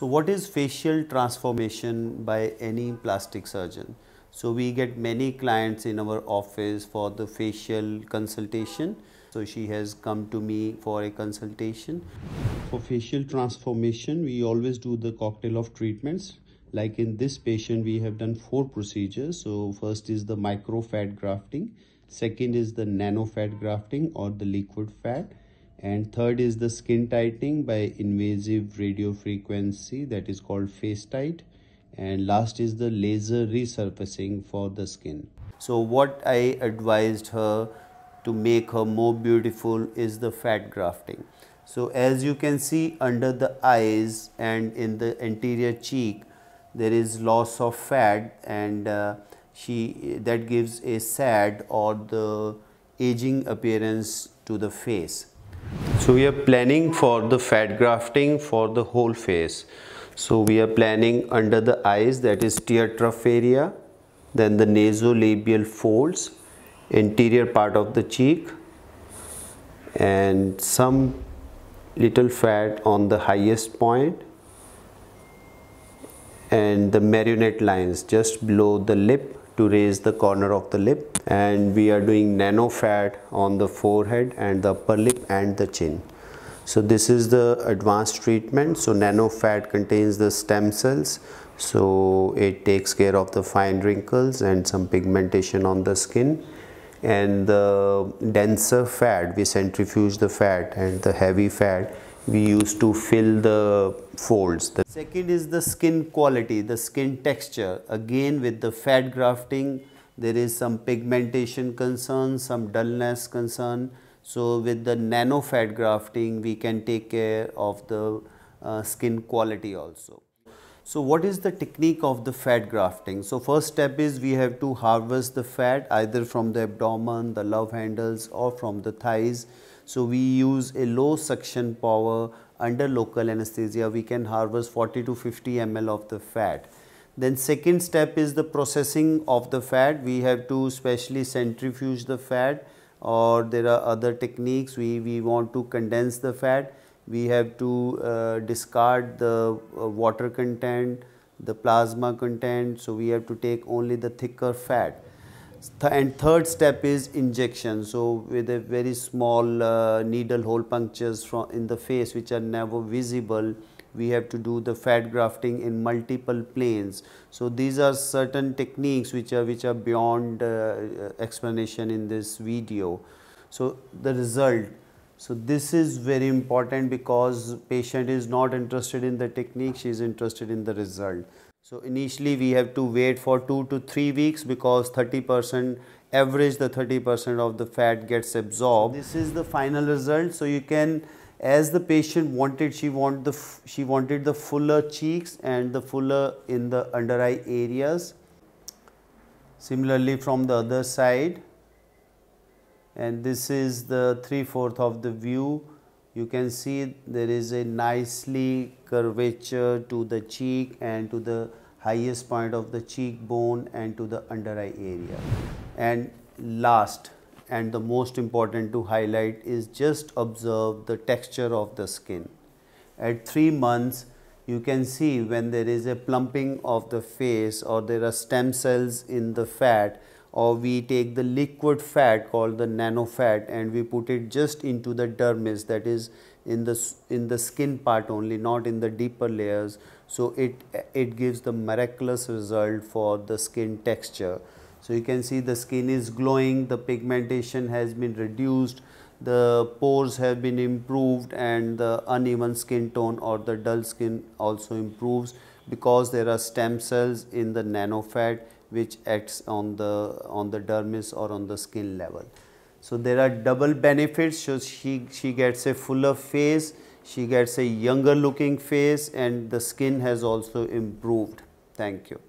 So what is facial transformation by any plastic surgeon? So we get many clients in our office for the facial consultation. So she has come to me for a consultation. For facial transformation, we always do the cocktail of treatments. Like in this patient, we have done four procedures. So first is the micro fat grafting. Second is the nano fat grafting or the liquid fat and third is the skin tightening by invasive radio frequency that is called FaceTite. And last is the laser resurfacing for the skin. So what i advised her to make her more beautiful is the fat grafting. So as you can see under the eyes and in the anterior cheek there is loss of fat and uh, she that gives a sad or the aging appearance to the face so we are planning for the fat grafting for the whole face. So we are planning under the eyes that is tear trough area, then the nasolabial folds, anterior part of the cheek and some little fat on the highest point and the marionette lines just below the lip to raise the corner of the lip and we are doing nano fat on the forehead and the upper lip and the chin. So this is the advanced treatment. So nano fat contains the stem cells. So it takes care of the fine wrinkles and some pigmentation on the skin. And the denser fat, we centrifuge the fat and the heavy fat we use to fill the folds. The second is the skin quality, the skin texture. Again with the fat grafting, there is some pigmentation concern, some dullness concern. So with the nano fat grafting, we can take care of the uh, skin quality also. So what is the technique of the fat grafting? So first step is we have to harvest the fat either from the abdomen, the love handles or from the thighs. So we use a low suction power under local anesthesia. We can harvest 40 to 50 ml of the fat. Then second step is the processing of the fat. We have to specially centrifuge the fat or there are other techniques. We, we want to condense the fat. We have to uh, discard the uh, water content, the plasma content. So we have to take only the thicker fat. And third step is injection. So with a very small uh, needle hole punctures from in the face which are never visible, we have to do the fat grafting in multiple planes. So these are certain techniques which are which are beyond uh, explanation in this video. So the result. So this is very important because patient is not interested in the technique, she is interested in the result. So initially we have to wait for 2 to 3 weeks because 30 percent average the 30 percent of the fat gets absorbed. This is the final result. So you can as the patient wanted she want the she wanted the fuller cheeks and the fuller in the under eye areas similarly from the other side and this is the three fourth of the view you can see there is a nicely curvature to the cheek and to the highest point of the cheekbone and to the under eye area and last and the most important to highlight is just observe the texture of the skin. At 3 months you can see when there is a plumping of the face or there are stem cells in the fat or we take the liquid fat called the nano fat and we put it just into the dermis that is in the in the skin part only not in the deeper layers. So it it gives the miraculous result for the skin texture. So you can see the skin is glowing, the pigmentation has been reduced, the pores have been improved and the uneven skin tone or the dull skin also improves because there are stem cells in the nanofat which acts on the on the dermis or on the skin level. So there are double benefits. So she, she gets a fuller face, she gets a younger looking face and the skin has also improved. Thank you.